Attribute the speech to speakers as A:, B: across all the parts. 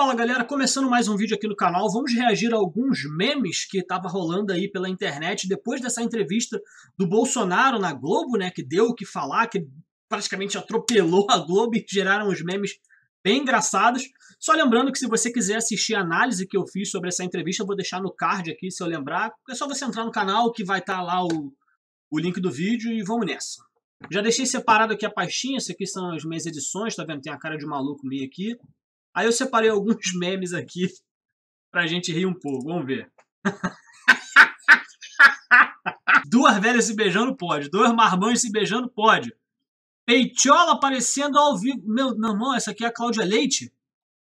A: Fala galera, começando mais um vídeo aqui no canal, vamos reagir a alguns memes que tava rolando aí pela internet depois dessa entrevista do Bolsonaro na Globo, né, que deu o que falar, que praticamente atropelou a Globo e geraram uns memes bem engraçados. Só lembrando que se você quiser assistir a análise que eu fiz sobre essa entrevista, eu vou deixar no card aqui, se eu lembrar. É só você entrar no canal que vai estar tá lá o, o link do vídeo e vamos nessa. Já deixei separado aqui a pastinha, esse aqui são as minhas edições, tá vendo? Tem a cara de maluco minha aqui. Aí eu separei alguns memes aqui pra gente rir um pouco. Vamos ver. Duas velhas se beijando pode. Dois marmães se beijando pode. Peitiola aparecendo ao vivo. Meu, não, não, essa aqui é a Cláudia Leite.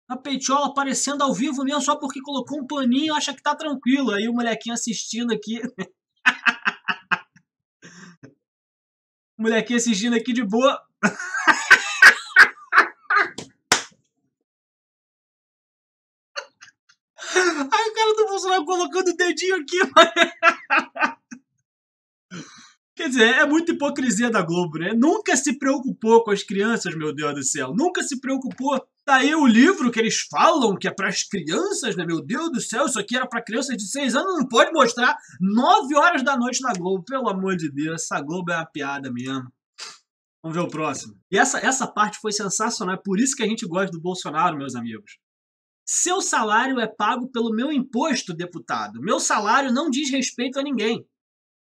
A: A Peitiola aparecendo ao vivo mesmo só porque colocou um paninho acha que tá tranquilo. Aí o molequinho assistindo aqui. o molequinho assistindo aqui de boa. Aí o cara do Bolsonaro colocando o dedinho aqui, Quer dizer, é muita hipocrisia da Globo, né? Nunca se preocupou com as crianças, meu Deus do céu. Nunca se preocupou. Tá aí o livro que eles falam que é para as crianças, né? Meu Deus do céu, isso aqui era para crianças de 6 anos, não pode mostrar 9 horas da noite na Globo. Pelo amor de Deus, essa Globo é uma piada mesmo. Vamos ver o próximo. E essa, essa parte foi sensacional, é por isso que a gente gosta do Bolsonaro, meus amigos. Seu salário é pago pelo meu imposto, deputado. Meu salário não diz respeito a ninguém.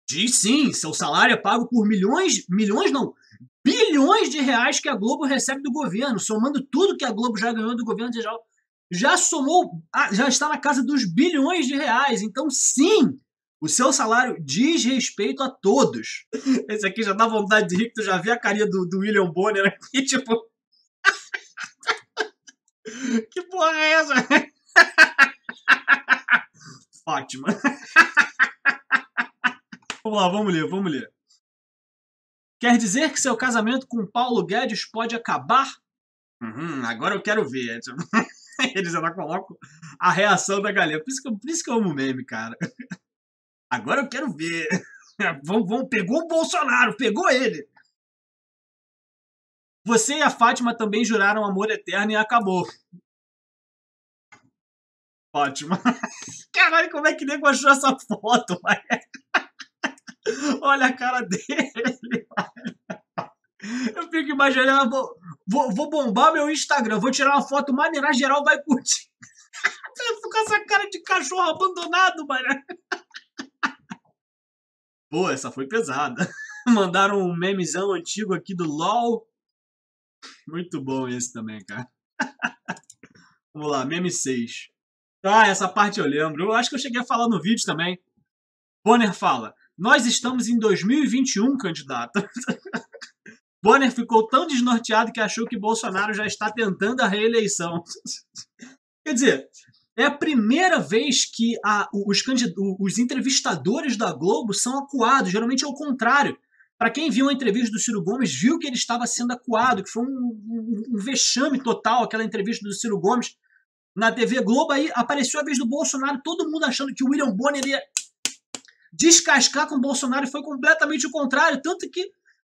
A: Diz sim, seu salário é pago por milhões, milhões não, bilhões de reais que a Globo recebe do governo, somando tudo que a Globo já ganhou do governo geral. Já somou, ah, já está na casa dos bilhões de reais. Então, sim, o seu salário diz respeito a todos. Esse aqui já dá vontade de rir, tu já vê a carinha do, do William Bonner aqui, tipo. Que porra é essa? Fátima. vamos lá, vamos ler, vamos ler. Quer dizer que seu casamento com Paulo Guedes pode acabar? Uhum, agora eu quero ver. Eles ainda colocam a reação da galera. Por isso, que, por isso que eu amo meme, cara. Agora eu quero ver. Vamos, vamos, pegou o Bolsonaro, pegou ele. Você e a Fátima também juraram amor eterno e acabou. Ótimo. Caralho, como é que nego achou essa foto, vai? Olha a cara dele. Eu fico imaginando, vou, vou, vou, bombar meu Instagram, vou tirar uma foto maneira, geral vai curtir. com essa cara de cachorro abandonado, mano. Pô, essa foi pesada. Mandaram um memezão antigo aqui do LOL. Muito bom esse também, cara. Vamos lá, meme 6. Ah, essa parte eu lembro. Eu acho que eu cheguei a falar no vídeo também. Bonner fala: Nós estamos em 2021, candidato. Bonner ficou tão desnorteado que achou que Bolsonaro já está tentando a reeleição. Quer dizer, é a primeira vez que a, os, os entrevistadores da Globo são acuados. Geralmente é o contrário. Para quem viu a entrevista do Ciro Gomes, viu que ele estava sendo acuado, que foi um, um, um vexame total aquela entrevista do Ciro Gomes na TV Globo. Aí apareceu a vez do Bolsonaro, todo mundo achando que o William Bonner ia descascar com o Bolsonaro e foi completamente o contrário. Tanto que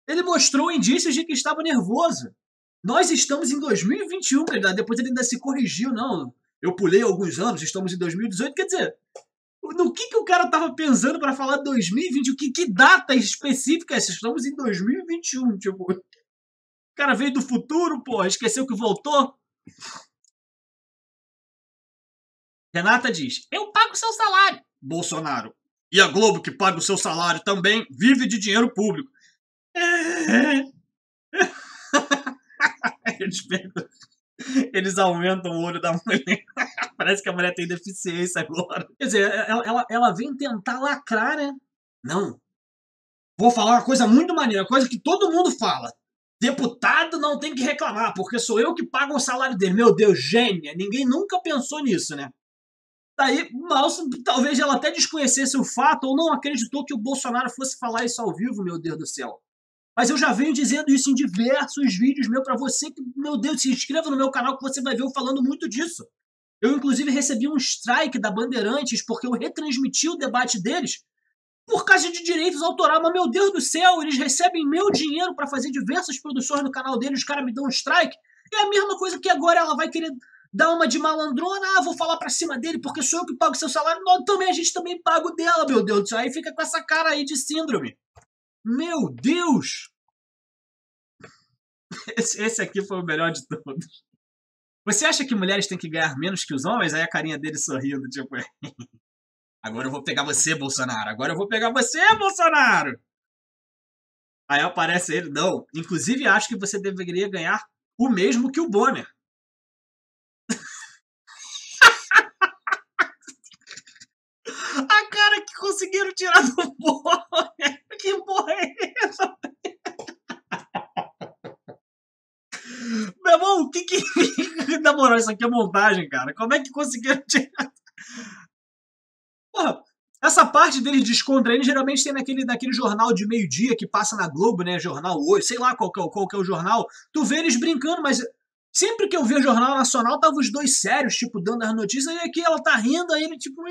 A: ele mostrou indícios de que estava nervoso. Nós estamos em 2021, depois ele ainda se corrigiu, não. Eu pulei alguns anos, estamos em 2018. Quer dizer, no que, que o cara estava pensando para falar 2020? O que, que data específica é essa? Estamos em 2021. Tipo, o cara veio do futuro, pô, esqueceu que voltou. Renata diz: Eu pago seu salário. Bolsonaro. E a Globo, que paga o seu salário também, vive de dinheiro público. Eles, Eles aumentam o olho da mulher. Parece que a mulher tem deficiência agora. Quer dizer, ela, ela, ela vem tentar lacrar, né? Não. Vou falar uma coisa muito maneira, coisa que todo mundo fala. Deputado não tem que reclamar, porque sou eu que pago o salário dele. Meu Deus, gênia. Ninguém nunca pensou nisso, né? Daí, mal, talvez ela até desconhecesse o fato ou não acreditou que o Bolsonaro fosse falar isso ao vivo, meu Deus do céu. Mas eu já venho dizendo isso em diversos vídeos meu para você que, meu Deus, se inscreva no meu canal que você vai ver eu falando muito disso. Eu, inclusive, recebi um strike da Bandeirantes porque eu retransmiti o debate deles por causa de direitos autorais. Mas, meu Deus do céu, eles recebem meu dinheiro para fazer diversas produções no canal deles, os caras me dão um strike. É a mesma coisa que agora ela vai querer dá uma de malandrona, ah, vou falar pra cima dele porque sou eu que pago seu salário. Não, também a gente também paga o dela, meu Deus do céu. Aí fica com essa cara aí de síndrome. Meu Deus! Esse, esse aqui foi o melhor de todos. Você acha que mulheres têm que ganhar menos que os homens? Aí a carinha dele sorrindo, tipo. Agora eu vou pegar você, Bolsonaro. Agora eu vou pegar você, Bolsonaro. Aí aparece ele. Não. Inclusive, acho que você deveria ganhar o mesmo que o Bonner. a cara que conseguiram tirar do Bonner. Que porra é essa? Meu irmão, o que que. Na moral, isso aqui é montagem, cara. Como é que conseguiram tirar? Porra, essa parte deles descontraindo geralmente tem naquele, naquele jornal de meio-dia que passa na Globo, né? Jornal hoje, sei lá qual que, é, qual que é o jornal. Tu vê eles brincando, mas sempre que eu vi o Jornal Nacional, tava os dois sérios, tipo, dando as notícias, e aqui ela tá rindo, aí ele, tipo.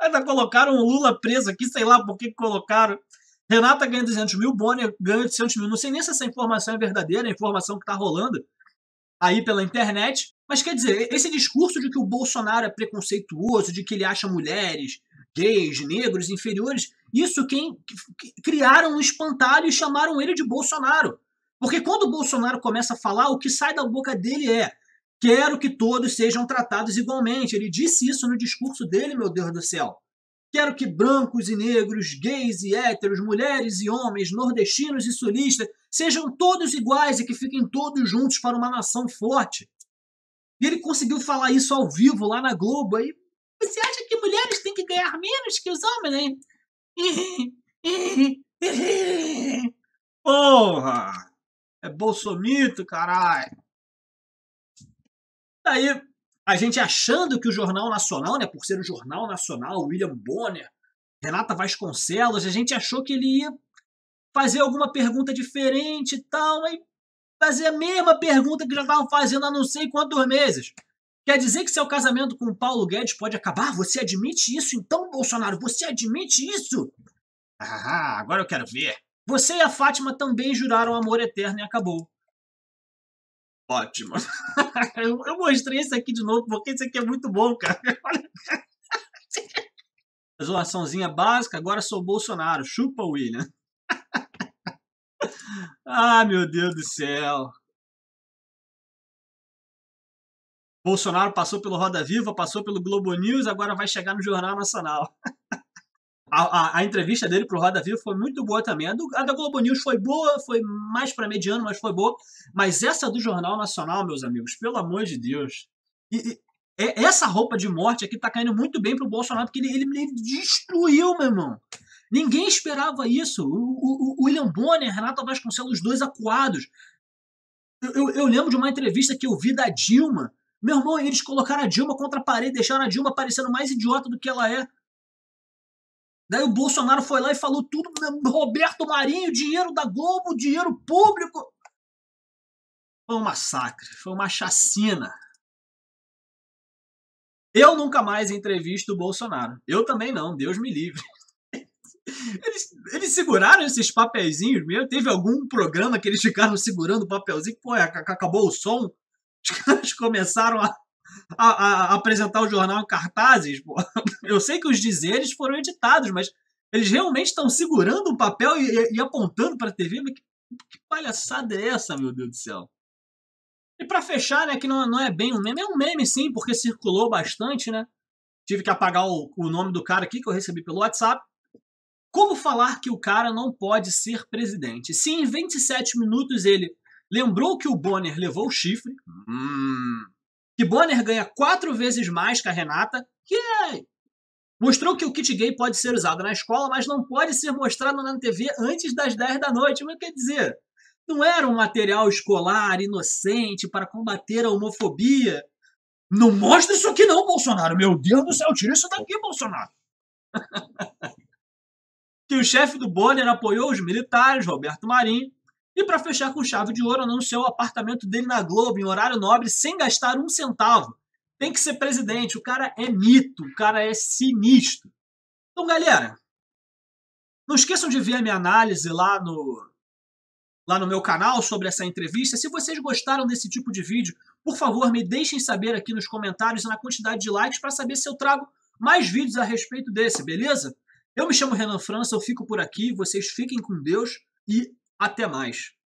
A: Ainda colocaram o Lula preso aqui, sei lá por que colocaram. Renata ganha 200 mil, Bonner ganha 800 mil. Não sei nem se essa informação é verdadeira, a informação que tá rolando aí pela internet. Mas quer dizer, esse discurso de que o Bolsonaro é preconceituoso, de que ele acha mulheres, gays, negros inferiores, isso quem criaram um espantalho e chamaram ele de Bolsonaro. Porque quando o Bolsonaro começa a falar, o que sai da boca dele é: quero que todos sejam tratados igualmente. Ele disse isso no discurso dele, meu Deus do céu. Quero que brancos e negros, gays e héteros, mulheres e homens, nordestinos e sulistas sejam todos iguais e que fiquem todos juntos para uma nação forte. E ele conseguiu falar isso ao vivo lá na Globo. Aí você acha que mulheres têm que ganhar menos que os homens, hein? Porra! É bolsomito, caralho! Aí, a gente achando que o Jornal Nacional, né, por ser o Jornal Nacional, William Bonner, Renata Vasconcelos, a gente achou que ele ia fazer alguma pergunta diferente e tal, aí fazer a mesma pergunta que já estavam fazendo há não sei quantos meses. Quer dizer que seu casamento com o Paulo Guedes pode acabar? Você admite isso então, Bolsonaro? Você admite isso? Ah, agora eu quero ver. Você e a Fátima também juraram amor eterno e acabou. Ótimo. eu mostrei isso aqui de novo porque isso aqui é muito bom, cara. Zoaçãozinha básica, agora sou Bolsonaro. Chupa, William. Ah, meu Deus do céu. Bolsonaro passou pelo Roda Viva, passou pelo Globo News, agora vai chegar no Jornal Nacional. A, a, a, entrevista dele pro Roda Viva foi muito boa também. A, do, a da Globo News foi boa, foi mais para mediano, mas foi boa. Mas essa do Jornal Nacional, meus amigos, pelo amor de Deus. E, e, é, essa roupa de morte aqui tá caindo muito bem pro Bolsonaro, porque ele, ele, ele destruiu, meu irmão. Ninguém esperava isso. O, o, o William Bonner, Renato Vasconcelos, os dois acuados. Eu, eu, eu, lembro de uma entrevista que eu vi da Dilma. Meu irmão, eles colocaram a Dilma contra a parede, deixaram a Dilma parecendo mais idiota do que ela é. Daí o Bolsonaro foi lá e falou tudo. Roberto Marinho, dinheiro da Globo, dinheiro público. Foi um massacre, foi uma chacina. Eu nunca mais entrevisto o Bolsonaro. Eu também não, Deus me livre. Eles, eles seguraram esses papeizinhos mesmo? Teve algum programa que eles ficaram segurando o papelzinho? Pô, acabou o som? Os caras começaram a, a, a apresentar o jornal em cartazes. Pô. Eu sei que os dizeres foram editados, mas eles realmente estão segurando o papel e, e, apontando para a TV? Que, que palhaçada é essa, meu Deus do céu? E para fechar, né, que não, não é bem um meme, é um meme sim, porque circulou bastante, né? Tive que apagar o, o nome do cara aqui que eu recebi pelo WhatsApp. Como falar que o cara não pode ser presidente? Se em 27 minutos ele lembrou que o Bonner levou o chifre, hum, que Bonner ganha quatro vezes mais que a Renata, que é, mostrou que o kit gay pode ser usado na escola, mas não pode ser mostrado na TV antes das 10 da noite. Mas quer dizer, não era um material escolar inocente para combater a homofobia. Não mostra isso aqui não, Bolsonaro. Meu Deus do céu, tira isso daqui, Bolsonaro. que o chefe do Bonner apoiou os militares, Roberto Marinho, e para fechar com chave de ouro, anunciou o apartamento dele na Globo em horário nobre sem gastar um centavo. Tem que ser presidente, o cara é mito, o cara é sinistro. Então, galera, não esqueçam de ver a minha análise lá no lá no meu canal sobre essa entrevista. Se vocês gostaram desse tipo de vídeo, por favor, me deixem saber aqui nos comentários na quantidade de likes para saber se eu trago mais vídeos a respeito desse, beleza? Eu me chamo Renan França, eu fico por aqui, vocês fiquem com Deus e até mais.